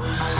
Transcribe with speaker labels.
Speaker 1: Bye.